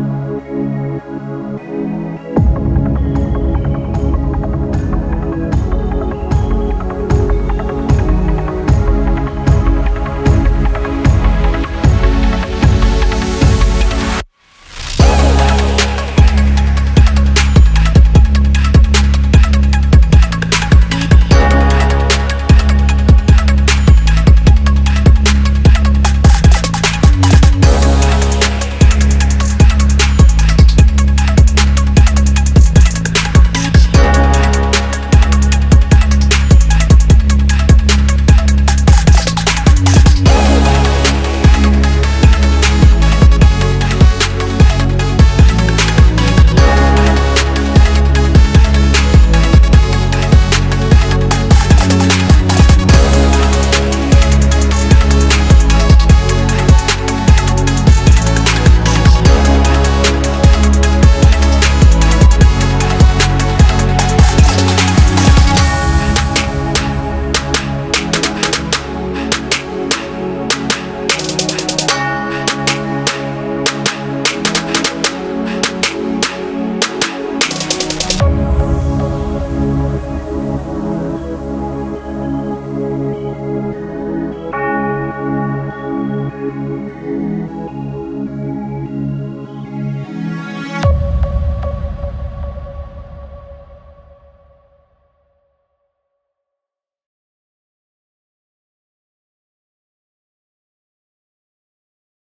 Música